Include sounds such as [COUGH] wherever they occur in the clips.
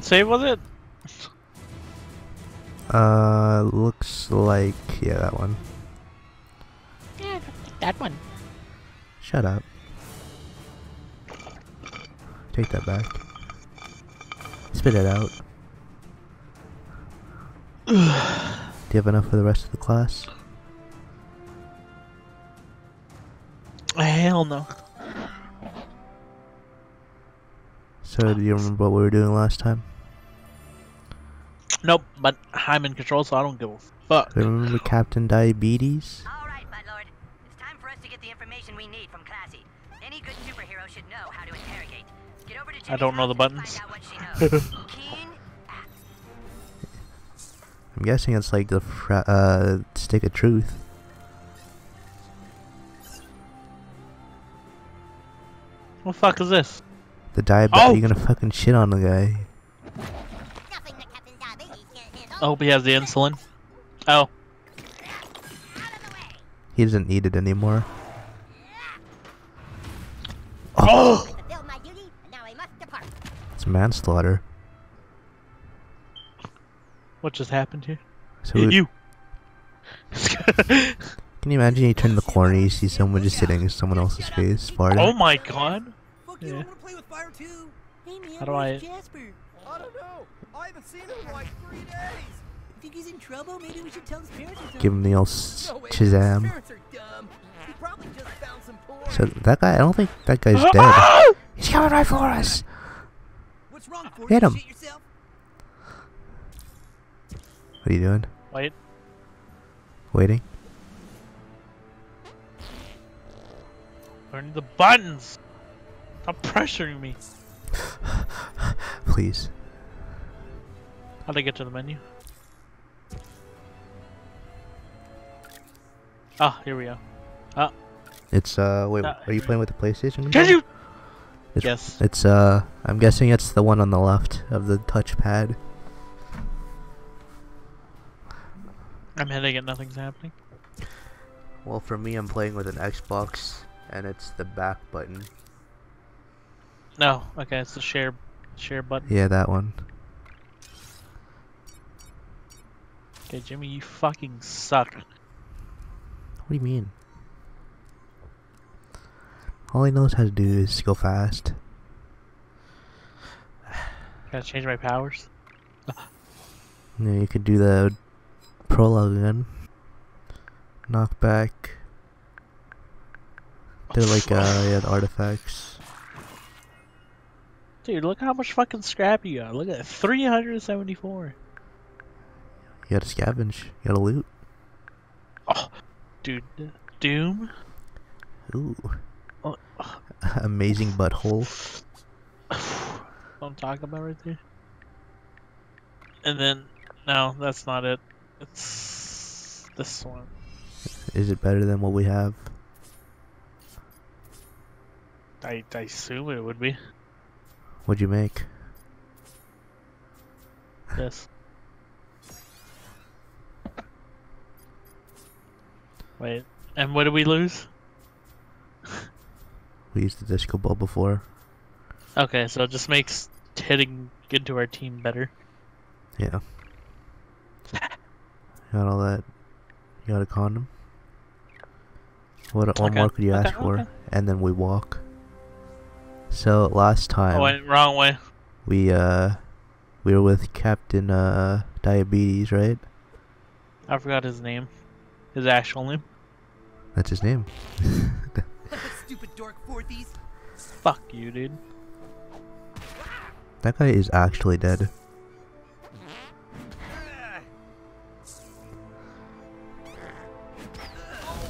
Save was it? Uh, looks like yeah, that one. Yeah, that one. Shut up. Take that back. Spit it out. [SIGHS] Do you have enough for the rest of the class? Hell no. So, do you remember what we were doing last time? Nope, but I'm in control, so I don't give a fuck. Remember Captain Diabetes? All right, Buttlord. It's time for us to get the information we need from Classi. Any good superhero should know how to interrogate. Get over to I don't know the buttons. house and find out what she knows. [LAUGHS] Keen. I'm guessing it's like the fra- uh, stick of truth. What the fuck is this? The diabetic. Oh! You're gonna fucking shit on the guy. Nothing that Captain Diabetes can't handle. I hope he has the insulin. Oh, Out of the way. He doesn't need it anymore. [GASPS] oh! Fulfilled my duty, and now I must depart. It's manslaughter. What just happened here? So you. [LAUGHS] can you imagine you turn the corner, you see someone just sitting in someone else's face, farting? oh my god. Fuck you, Yeah. I wanna play with fire too. Hey man, How do where's I- Jasper? I don't know. I haven't seen him in like three days. Think he's in trouble? Maybe we should tell his parents. Give him the old s- No. Shazam. Parents are dumb. He probably just found some porn. So that guy, I don't think that guy's [LAUGHS] dead. He's coming right for us. What's wrong, Forty? Hit him. Shit yourself? What are you doing? Wait. Waiting? Learn the buttons. Stop [LAUGHS] pressuring me. Please. How'd I get to the menu? Ah, here we go. Ah, It's uh wait, Uh, are you playing with the PlayStation? can you? It's, Yes. It's uh I'm guessing it's the one on the left of the touchpad. I'm hitting it, nothing's happening. Well, for me, I'm playing with an Xbox, and it's the back button. No, okay, it's the share share button. Yeah, that one. Okay, Jimmy, you fucking suck. What do you mean? All he knows how to do is go fast. Gotta change my powers. You, know, you could do the prologue again. Knockback. They're like uh yeah, the artifacts. Dude, look how much fucking scrap you got. Look at 374. You gotta scavenge. You gotta loot. Oh, dude, Doom. Ooh. Oh. [LAUGHS] Amazing butthole. [SIGHS] I'm talking about right there. And then, no, that's not it. It's this one. Is it better than what we have? I, I assume it would be. What'd you make? Yes. Wait, and what did we lose? [LAUGHS] We used the disco ball before. Okay, so it just makes hitting into our team better. Yeah. [LAUGHS] Got all that. You got a condom? What, what Okay, more could you okay, ask for? And then we walk. So last time oh, went wrong way. we uh we were with Captain uh Diabetes, right? I forgot his name. His actual name. That's his name. [LAUGHS] Stupid dork fourthies. Fuck you, dude. That guy is actually dead.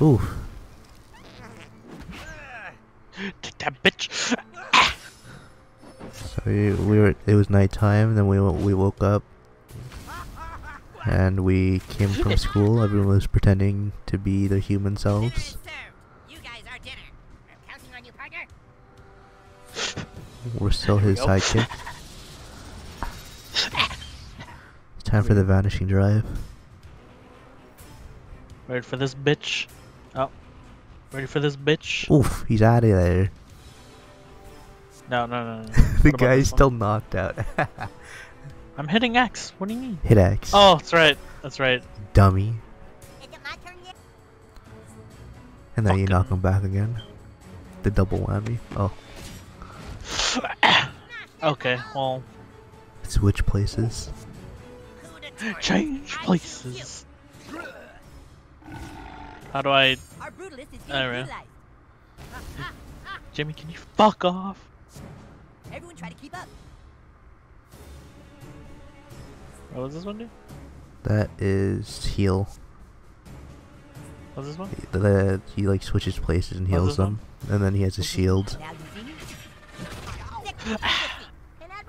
Oof. Take [LAUGHS] that bitch. So we, we were. It was nighttime. Then we we woke up, and we came from [LAUGHS] school. Everyone was pretending to be their human selves. Dinner is served. You guys are dinner. I'm counting on you, partner. We're still his go. sidekick. [LAUGHS] It's time for the vanishing drive. Ready for this bitch? Oh. Ready for this bitch? Oof, he's out of there. No, no, no, no. The guy's still knocked out. [LAUGHS] I'm hitting X. What do you mean? Hit X. Oh, that's right. That's right. Dummy. Is it my turn yet? And then you knock him back again. The double whammy. Oh, [COUGHS] Okay, well, switch places. change places. How do I, Our brutalist is getting There we go. Jimmy? Can you fuck off? Everyone try to keep up. What does this one do? That is heal. What's this one? The, he like switches places and heals this one? them, and then he has a shield. Now you see?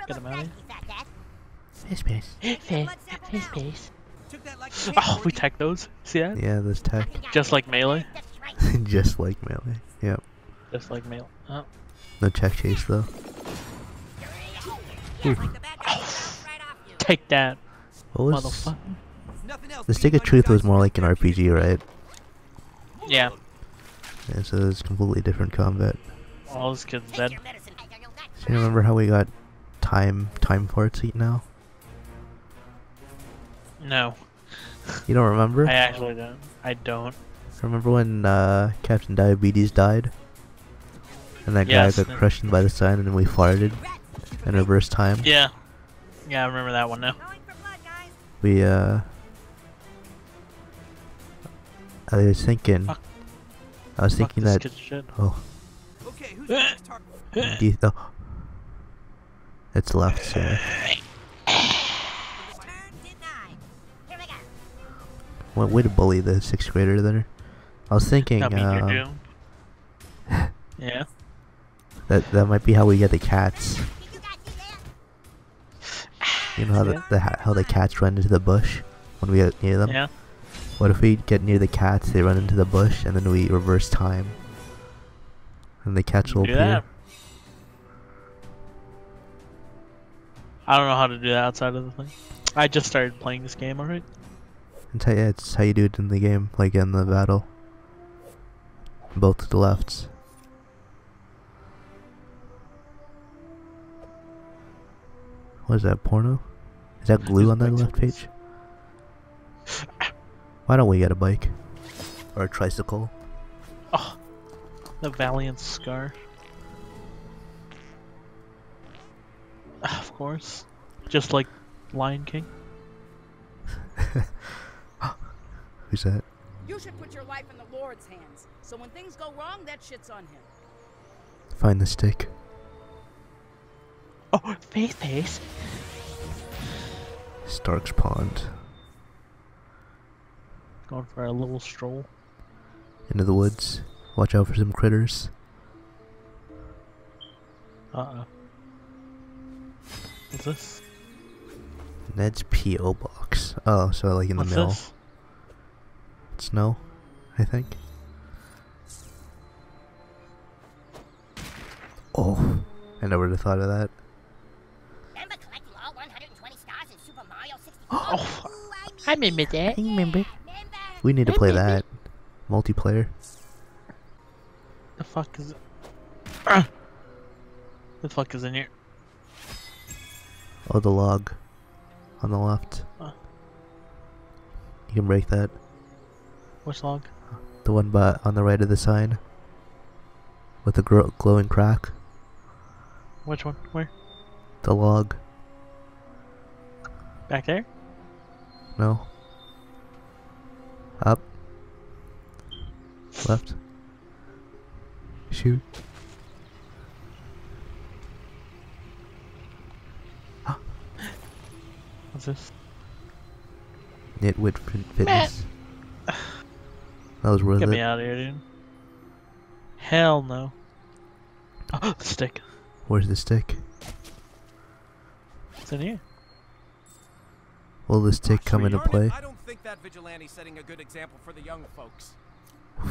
Get him [GASPS] out of here. His space. Took that Oh, we tech those. See that? Yeah, this tech. Just like melee. [LAUGHS] Just like melee. Yep. Just like melee. Oh. No tech chase though. Take that, What was motherfucker. The stick of truth was more like an RPG, right? Yeah. Yeah, so it's completely different combat. All this kid's dead. So you remember how we got time time parts eat now? No, You don't remember? I actually don't. I don't. Remember when uh, Captain Diabetes died? And that Yes. guy got crushed by the sun and we farted in reverse time? Yeah. Yeah, I remember that one now. Going for blood, guys. We, uh... I was thinking... Fuck. I was Fuck thinking this that... shit. Oh, Okay, who's the next target? oh. [LAUGHS] It's left, so... Turn denied. Here we go. What way to bully the sixth grader there? I was thinking, That uh, [LAUGHS] yeah. that that might be how we get the cats. You know how the, Yeah. the ha- how the cats run into the bush when we get near them. Yeah. What if we get near the cats, they run into the bush, and then we reverse time, and the cats will appear. that. I don't know how to do that outside of the thing. I just started playing this game, alright? It's how, yeah, it's how you do it in the game, like in the battle. Both to the lefts. What is that, porno? Is that glue on that left page? Why don't we get a bike? Or a tricycle? Oh, the Valiant Scar. Of course. Just like Lion King. [LAUGHS] Who's that? You should put your life in the Lord's hands. So when things go wrong, that shit's on him. Find the stick. Oh, face face. Stark's Pond. Going for a little stroll. Into the woods. Watch out for some critters. Uh oh. What's this? Ned's P.O. box. Oh, so like in What's the mill. this? Snow, I think. Oh, I never would have thought of that. Remember collecting all 120 stars in Super Mario 64? Oh, Ooh, I remember that. I remember. Remember? We need to play Maybe. that. Multiplayer. The fuck is it? Ah! [COUGHS] The fuck is in here? Oh, the log. On the left. Huh. You can break that. Which log? The one by on the right of the sign. With the gro- glowing crack. Which one? Where? The log. Back there? No. Up. Left. Shoot. [GASPS] What's this? Nitwit Fit- Fitness. That was worth Get it. me out of here, dude. Hell no. Oh, [GASPS] the stick. Where's the stick? It's in here. Will this stick come into play? I don't think that vigilante's setting a good example for the young folks.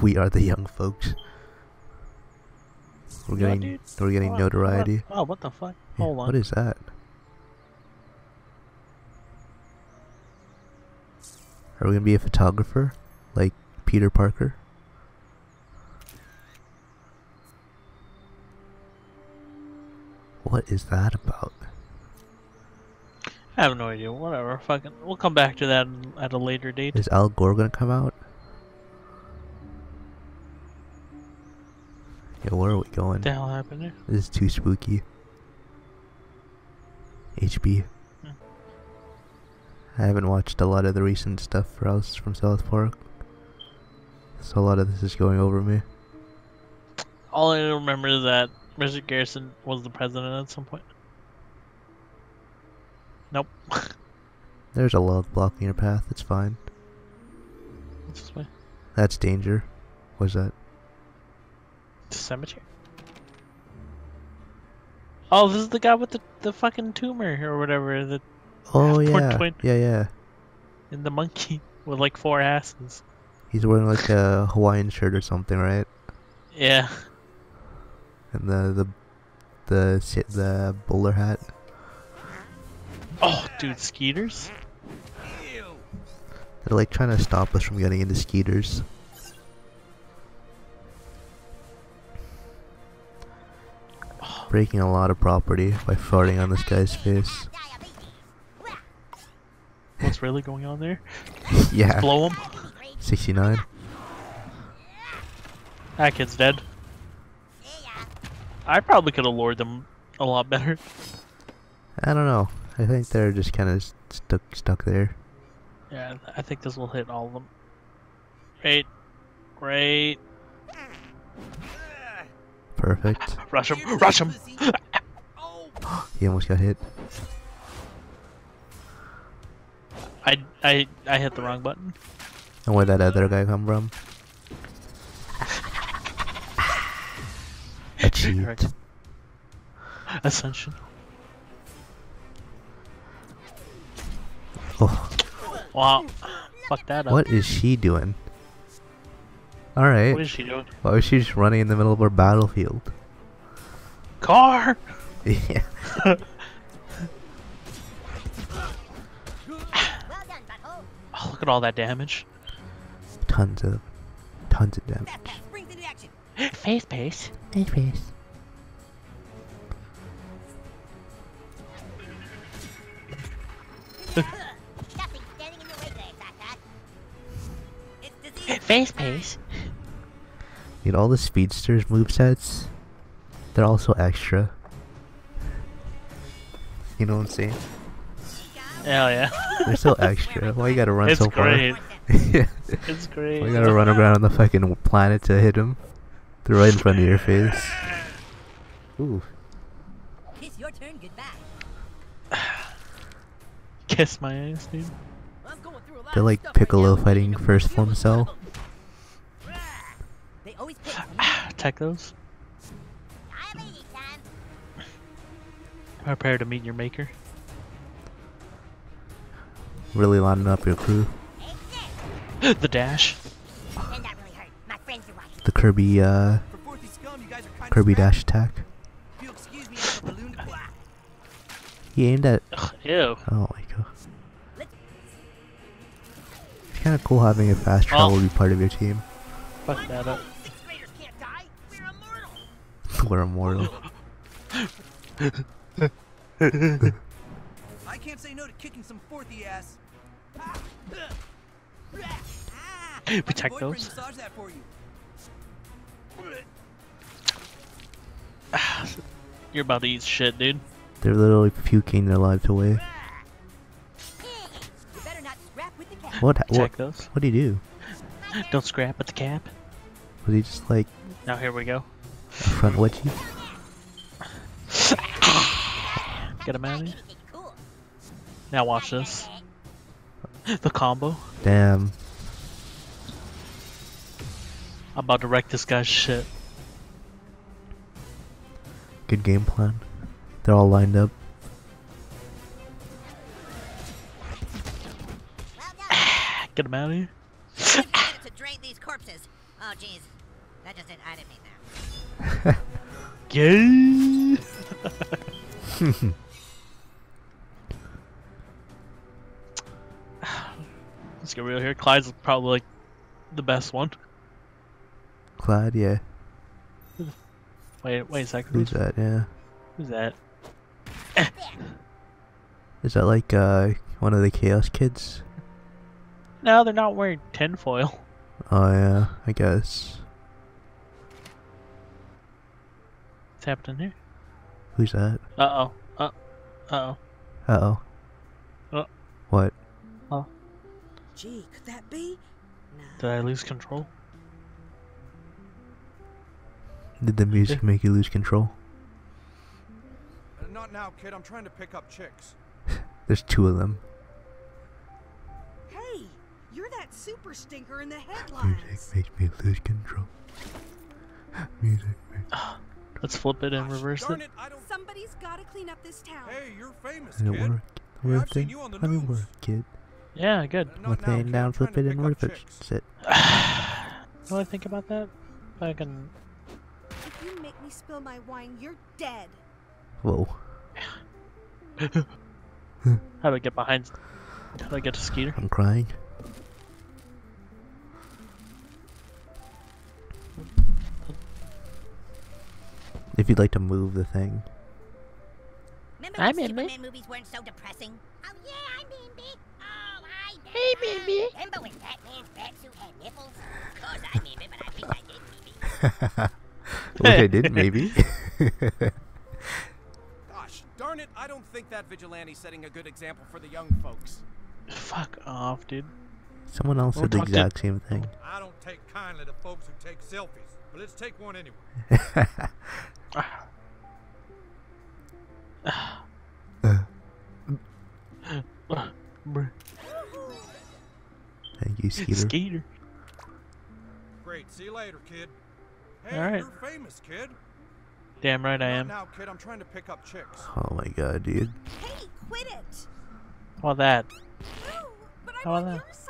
We are the young folks. We're Yeah, getting dude. we're getting Hold on, hold notoriety. Oh, what the fuck? Yeah, Hold on. What is that? Are we gonna be a photographer, like Peter Parker? What is that about? I have no idea. Whatever. Fucking. We'll come back to that at a later date. Is Al Gore gonna come out? Yeah, where are we going? What the hell happened there? This is too spooky. HB. Hmm. I haven't watched a lot of the recent stuff for us from South Park. So a lot of this is going over me. All I remember is that Richard Garrison was the president at some point. Nope. [LAUGHS] There's a log blocking your path, it's fine. This way? That's danger. What's that? The Cemetery. Oh, this is the guy with the, the fucking tumor or whatever. The Oh [LAUGHS] yeah. twin. Yeah, yeah. in the monkey [LAUGHS] with like four asses. He's wearing like a Hawaiian shirt or something, right? Yeah. And the the the si- the bowler hat. Oh, dude, skeeters. They're like trying to stop us from getting into skeeters. Breaking a lot of property by farting on this guy's face. What's really going on there? [LAUGHS] yeah, Blow him. 69. That kid's dead. I probably could have lured them a lot better. I don't know. I think they're just kind of stuck stuck there. Yeah, I think this will hit all of them. Great. Great. Perfect. Rush him. Rush him. [GASPS] He almost got hit. I, I, I hit the wrong button. And where'd that other guy come from? [LAUGHS] Correct. Ascension. Oh, Wow. Fuck that up. what is she doing? Alright. What is she doing? Why was she just running in the middle of our battlefield? Car! [LAUGHS] yeah. Oh, look at all that damage. Tons of, tons of damage. Spring to the action. [GASPS] Face pace. Face. Nothing Face pace. You Dude, all the speedsters movesets, they're also extra. You know what I'm saying? Hell yeah. They're so extra. Why you gotta run It's so great. far? [LAUGHS] yeah. It's great. Why you gotta run around on the fucking planet to hit them? They're right in front of your face. Ooh. It's your turn. Goodbye. [SIGHS] Kiss my ass, dude. I'm going through a lot They're like stuff Piccolo fighting first form cell. They always pick [SIGHS] for those. Diabetes time. Prepare to meet your maker. Really lining up your crew. [GASPS] The dash. and that really hurt. My friends are watching. The Kirby, uh, for Scum, you guys are Kirby of dash attack. If you'll excuse me, I have a balloon to fly. He aimed at. Ugh, ew. Oh my god. It's kind of cool having a fast Well- travel be part of your team. Fuck that up. We're immortal. We're. I can't say no to kicking some Forthy ass. [LAUGHS] We my tech boyfriend those. massage that for you. [SIGHS] You're about to eat shit, dude. They're literally puking their lives away. You better not scrap with the cat. What? What? Check those. What do you do? Don't scrap at the cap. Was he just like Now here we go. A front wedgie? [LAUGHS] Get him out of here. Now watch this. [LAUGHS] The combo. Damn. I'm about to wreck this guy's shit. Good game plan. They're all lined up. [SIGHS] Get him out of here. Take a minute to drain these corpses. Oh, jeez. That just I didn't mean that. [LAUGHS] Gay. [LAUGHS] Let's get real here. Clyde's probably like the best one. Clyde, yeah. [LAUGHS] Wait, wait a second. Who's that? Yeah. Who's that? [COUGHS] Is that like uh one of the Chaos Kids? No, they're not wearing tinfoil. Oh yeah, I guess. What's happening here? Who's that? Uh oh. Uh uh Uh oh. Uh. What? oh. Gee, could that be? Nah. Did I lose control? Did the music make you lose control? Not now, kid. I'm trying to pick up chicks. [LAUGHS] There's two of them. Hey, you're that super stinker in the headlines. Music makes me lose control. [GASPS] Music makes Let's flip it and Gosh, reverse it. it, Somebody's gotta clean up this town. Hey, you're famous, Did it kid. work? Hey, I've Work seen it? you on the Let me work, kid. Yeah, good. Uh, not One now, thing down, flip it and reverse it. What do I think about that? I can... If you make me spill my wine, you're dead. Whoa. [LAUGHS] How do I get behind? How do I get to Skeeter? I'm crying. If you'd like to move the thing. Remember I'm when in Superman movies weren't so depressing? Oh yeah, I'm Bimby. Oh, hi there. Hey, Bimby. Remember when Batman's batsuit had nipples? Of course I remember, but I think I did, Bimby. [LAUGHS] [LAUGHS] Which I did, maybe. [LAUGHS] Gosh, darn it, I don't think that vigilante's setting a good example for the young folks. Fuck off, dude. Someone else We're said the talking- exact same thing. I don't take kindly to folks who take selfies, but let's take one anyway. Thank you, Skeeter. Skeeter. Great, see you later, kid. Hey, All right. you're famous, kid. Damn right I am. now, kid. I'm trying to pick up chicks. Oh my god, dude. Hey, quit it. All that. No, but I'm How on about your side. Gosh,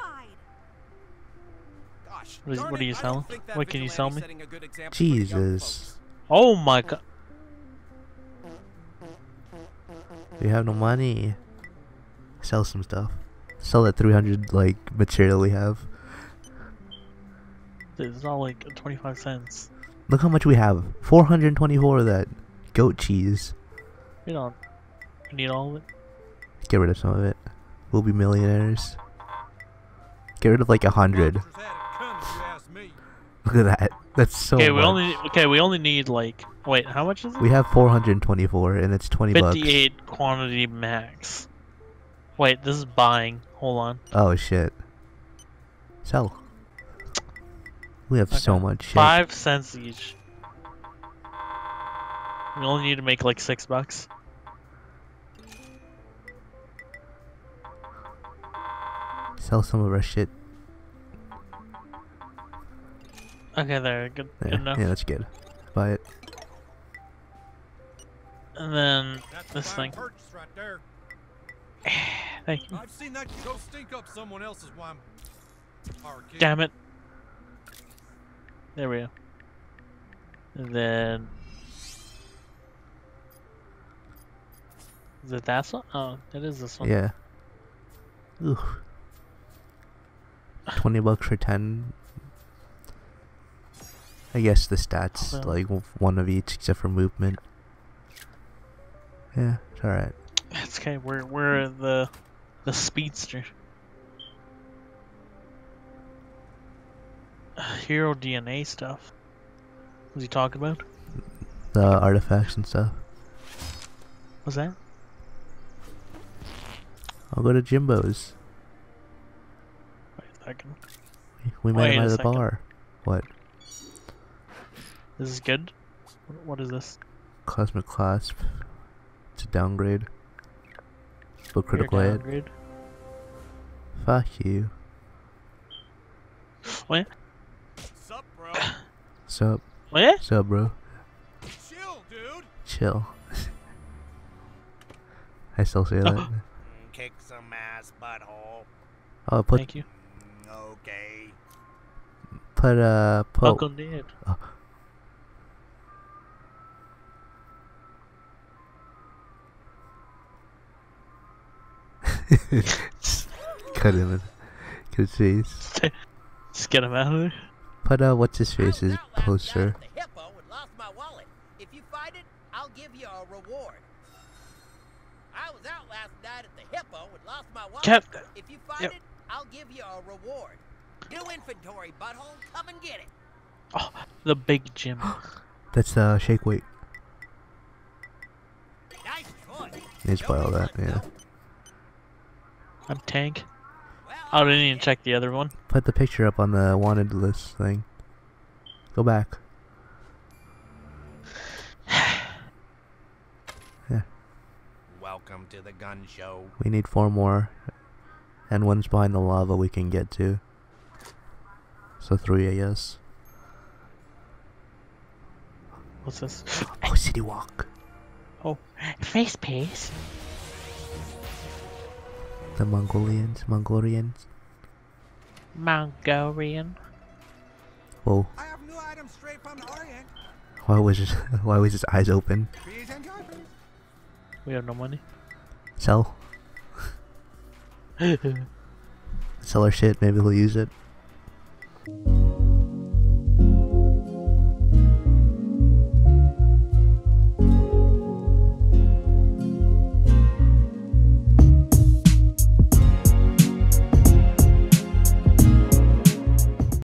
What is- darn what it, are you I selling? What can you sell me? setting a good example for the young Jesus. Oh my god. We have no money. Sell some stuff. Sell that 300 like material we have. It's all like 25 cents. Look how much we have. 424 of that goat cheese. You don't. You need all of it? Get rid of some of it. We'll be millionaires. Get rid of like a hundred. Look [LAUGHS] at that. That's so Okay, we much. only okay. We only need like wait, how much is it? We have 424 and it's 20 bucks. 58 quantity max. Wait, this is buying. Hold on. Oh shit. Sell. We have so much shit. Five cents each. We only need to make like six bucks. Sell some of our shit. Okay, there. Good, There. good enough. Yeah, that's good. Buy it. And then That's this thing. right there. [SIGHS] Thank you. I've seen that go stink up someone else's wine. Damn it. There we go. And then. Is it that one? Oh, it is this one. Yeah. Ooh. [LAUGHS] 20 bucks for 10. I guess the stats, Well. like one of each except for movement. Yeah, it's alright. It's okay. We're we're the the speedster. [SIGHS] Hero DNA stuff. Was he talking about? The artifacts and stuff. What's that? I'll go to Jimbo's. Wait a second. We met Wait him at the second. bar. What? This is good. What- What is this? Cosmic Clasp. It's a downgrade. But Your critical hit. downgrade? Fuck you. What? Sup, bro? Sup? What? Sup, bro? Chill, dude. Chill. [LAUGHS] I still say that. [LAUGHS] Kick some ass, butthole. Oh, put Thank you. Mm, Okay. put uh put Uncle did. [LAUGHS] cut him in his face. Just get him out of there. Put uh what's his face's I was out last night poster. at the hippo and lost my wallet. If you find it, I'll give you a reward. I was out last night at the Lost my wallet. Cap. If you find Yep. it, I'll give you a reward. New inventory, butthole. Come and get it. Oh, the big gym. [GASPS] That's uh, shake weight. Nice choice. Need to buy all that, yeah. I'm tank. Oh, I didn't even check the other one. Put the picture up on the wanted list thing. Go back. [SIGHS] yeah. Welcome to the gun show. We need four more. And one's behind the lava we can get to. So three, I guess. What's this? Oh, City Walk. Oh, face pace. The Mongolians. Mongolians. Mongolian. Whoa. I have new items straight from the Orient. Why was his, [LAUGHS] why was his eyes open? Please enjoy, please. We have no money. Sell. [LAUGHS] Sell our shit. Maybe we'll use it.